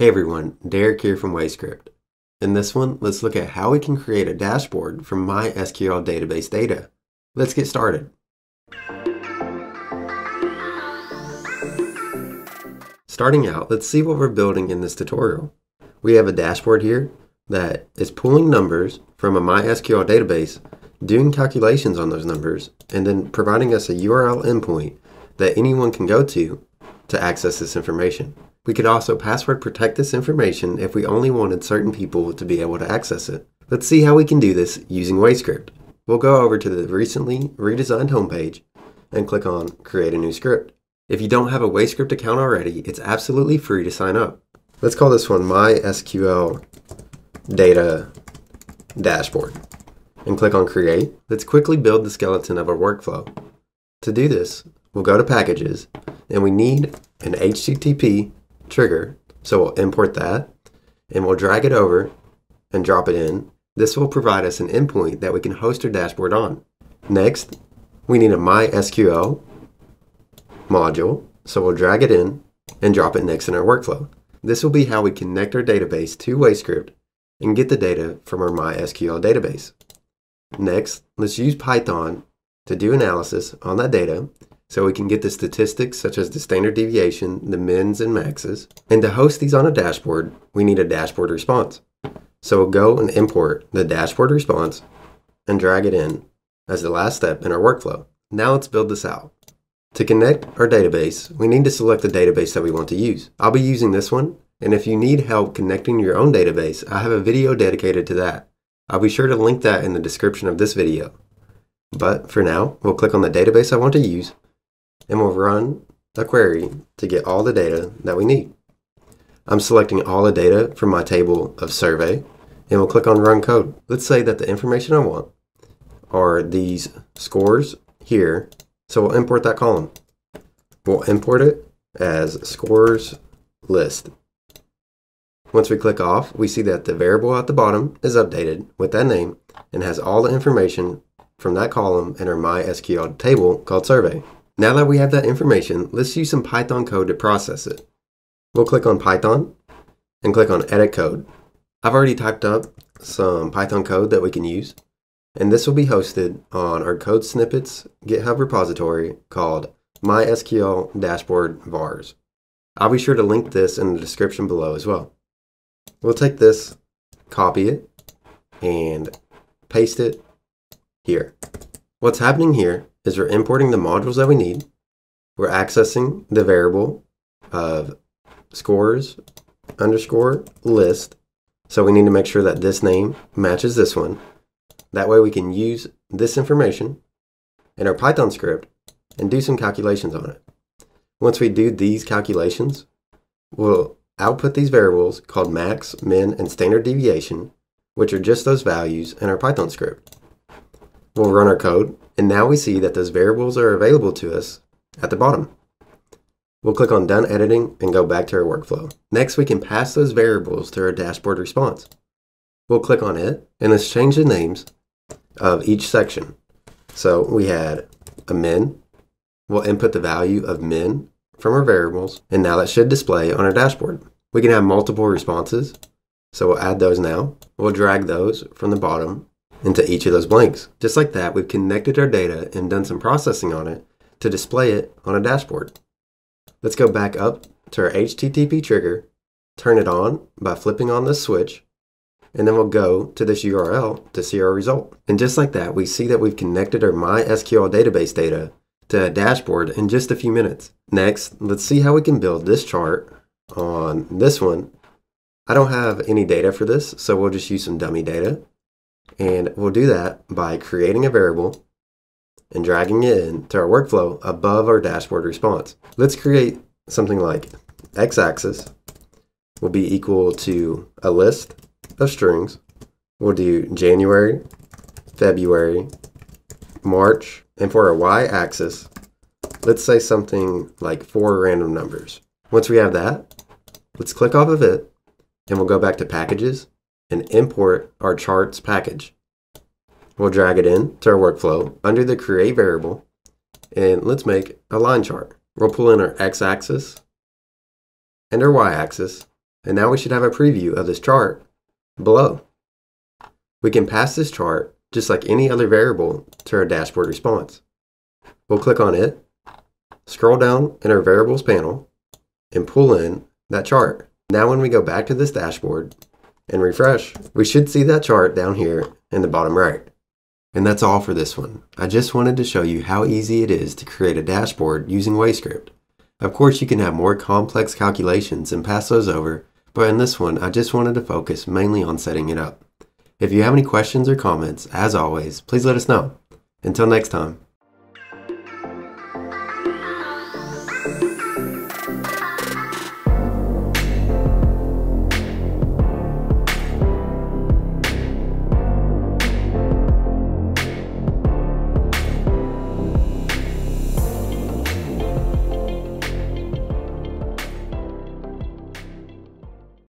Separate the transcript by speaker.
Speaker 1: Hey everyone, Derrick here from WayScript. In this one, let's look at how we can create a dashboard from MySQL database data. Let's get started. Starting out, let's see what we're building in this tutorial. We have a dashboard here that is pulling numbers from a MySQL database, doing calculations on those numbers, and then providing us a URL endpoint that anyone can go to to access this information. We could also password protect this information if we only wanted certain people to be able to access it. Let's see how we can do this using WayScript. We'll go over to the recently redesigned homepage and click on Create a New Script. If you don't have a WayScript account already, it's absolutely free to sign up. Let's call this one MySQL Data Dashboard and click on Create. Let's quickly build the skeleton of our workflow. To do this, we'll go to Packages and we need an HTTP trigger. So we'll import that and we'll drag it over and drop it in. This will provide us an endpoint that we can host our dashboard on. Next, we need a MySQL module. So we'll drag it in and drop it next in our workflow. This will be how we connect our database to WayScript and get the data from our MySQL database. Next, let's use Python to do analysis on that data so we can get the statistics such as the standard deviation, the mins and maxes. And to host these on a dashboard, we need a dashboard response. So we'll go and import the dashboard response and drag it in as the last step in our workflow. Now let's build this out. To connect our database, we need to select the database that we want to use. I'll be using this one, and if you need help connecting your own database, I have a video dedicated to that. I'll be sure to link that in the description of this video. But for now, we'll click on the database I want to use and we'll run a query to get all the data that we need. I'm selecting all the data from my table of survey and we'll click on run code. Let's say that the information I want are these scores here. So we'll import that column. We'll import it as scores list. Once we click off, we see that the variable at the bottom is updated with that name and has all the information from that column in our MySQL table called survey. Now that we have that information, let's use some Python code to process it. We'll click on Python and click on Edit Code. I've already typed up some Python code that we can use, and this will be hosted on our code snippets GitHub repository called MySQL Dashboard Vars. I'll be sure to link this in the description below as well. We'll take this, copy it, and paste it here. What's happening here is we're importing the modules that we need. We're accessing the variable of scores underscore list. So we need to make sure that this name matches this one. That way we can use this information in our Python script and do some calculations on it. Once we do these calculations, we'll output these variables called max, min, and standard deviation, which are just those values in our Python script. We'll run our code and now we see that those variables are available to us at the bottom. We'll click on Done Editing and go back to our workflow. Next, we can pass those variables to our dashboard response. We'll click on it, and let's change the names of each section. So we had a min. We'll input the value of min from our variables, and now that should display on our dashboard. We can have multiple responses, so we'll add those now. We'll drag those from the bottom into each of those blanks. Just like that, we've connected our data and done some processing on it to display it on a dashboard. Let's go back up to our HTTP trigger, turn it on by flipping on this switch, and then we'll go to this URL to see our result. And just like that, we see that we've connected our MySQL database data to a dashboard in just a few minutes. Next, let's see how we can build this chart on this one. I don't have any data for this, so we'll just use some dummy data. And we'll do that by creating a variable and dragging it into our workflow above our dashboard response. Let's create something like x-axis will be equal to a list of strings. We'll do January, February, March, and for our y-axis, let's say something like four random numbers. Once we have that, let's click off of it, and we'll go back to Packages, and import our charts package. We'll drag it in to our workflow under the create variable and let's make a line chart. We'll pull in our x-axis and our y-axis And now we should have a preview of this chart below. We can pass this chart, just like any other variable, to our dashboard response. We'll click on it, scroll down in our variables panel, and pull in that chart. Now when we go back to this dashboard and refresh, we should see that chart down here in the bottom right. And that's all for this one. I just wanted to show you how easy it is to create a dashboard using WayScript. Of course, you can have more complex calculations and pass those over, but in this one, I just wanted to focus mainly on setting it up. If you have any questions or comments, as always, please let us know. Until next time.